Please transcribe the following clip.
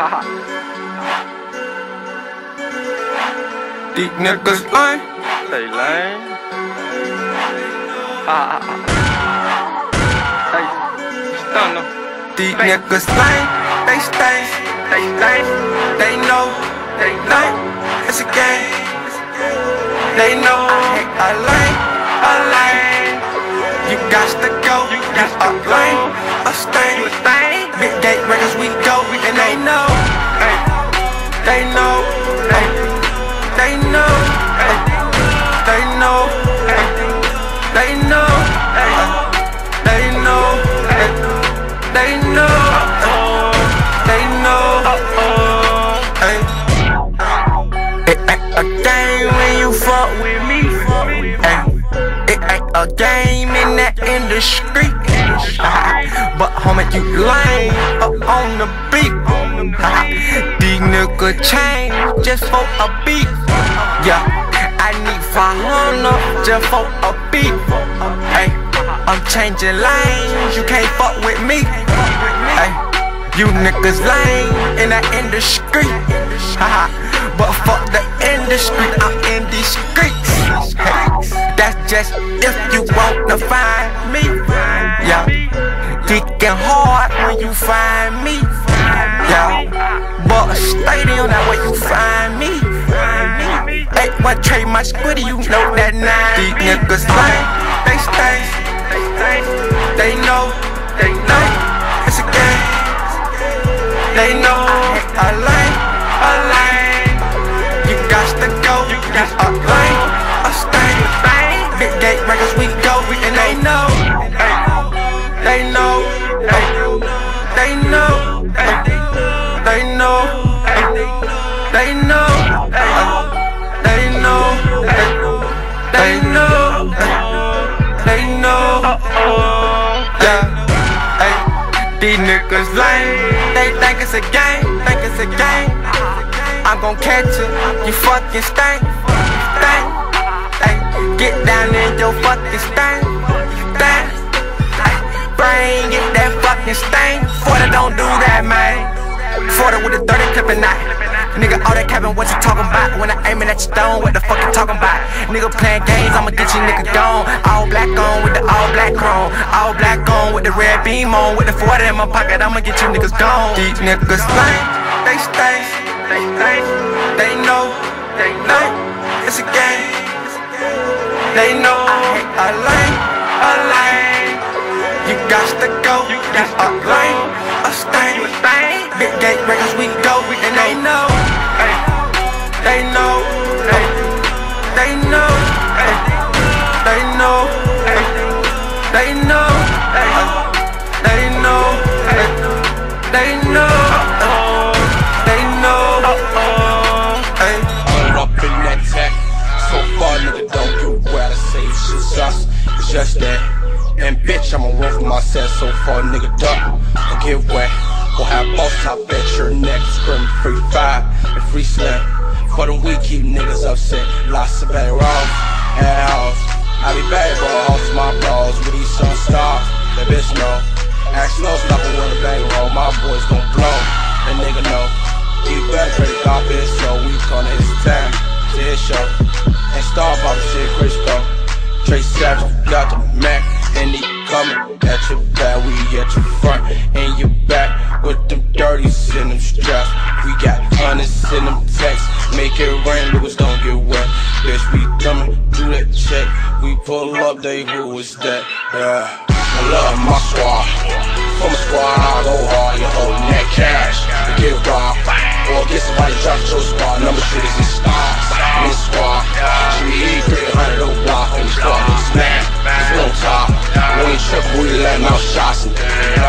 These niggas lame. They lame. Hey, Stunna. These niggas lame. They stay. They stay. They know. They Lame. It's a game. They know. I lame. I lame. They know. hey, They know. hey, They know. hey, They know. hey. They know. They know. They know. It ain't a game when you fuck with me. It ain't a game in that industry. Uh-huh. but homie, you lame up on the beat. Uh-huh. Niggas change just for a beat. Yeah, I need 500 just for a beat. Hey, I'm changing lanes, you can't fuck with me. Hey, you niggas lame in that industry. but fuck the industry, I'm in these streets. Hey, that's just if you wanna find me. Eight one trade my squiddy, you know that nine. These niggas lame, they stink, they know, they know it's a game. They know I lame, I lame. You got to go, you got a lame, a stain. Big gate records, we go, we and they know, they know, they know, they know. They know. They know yeah. Hey, these niggas lame. They think it's a game, think it's a game. I'm gon' catch you, you fucking stank, stank. Hey, get down in your fucking stank. Hey, brain, get that fucking stank. Forty don't do that, man. Forty with a 30 clip and not. Nigga, all that capping, what you talking about? When I aiming at your stone, what the fuck you talking about? Nigga playing games, I'ma get you nigga gone. All black on with the all black chrome. All black on with the red beam on. With the 40 in my pocket, I'ma get you niggas gone. These niggas lame, they stay, They stay. they know, They know, it's a game. They know I lane, a lane. You got to go, You got a lane, Big gate records, we go, and they know, Hey, they know, hey, they know, hey, they know, hey, they know, hey. they know, they know, they know, hey. All up in that tech. So far, nigga, don't get where I say it's just us. It's just that. And bitch, I'ma run for myself. So far, nigga, duck. Don't get wet. Go have boss top at your neck. Scream free fire and free slam. For the week, keep niggas upset. Lots of better off. And house. I be back, bro. Off my bros with these sun stars. That bitch know. Ask no stopping with a bang roll. My boys gon' blow. That nigga know. You better pray to God, so we gonna hit the time to his show. And star the shit, Crisco. Tray Savage, got the Mac, and he coming at your back. We at your front and your back with them dirties and them straps. We got hundreds in them texts. Make it rain, Lewis don't get wet. Bitch, we coming do that check. We pull up, they who is that? Yeah. I love my squad. From the squad, I go hard. You holding that cash. We get robbed. Or get somebody drop your squad. Number shooters and stars. Miss squad. G E three hundred, old block. And the squad looks mad. It's no top. we ain't trip, we let mouth shots. And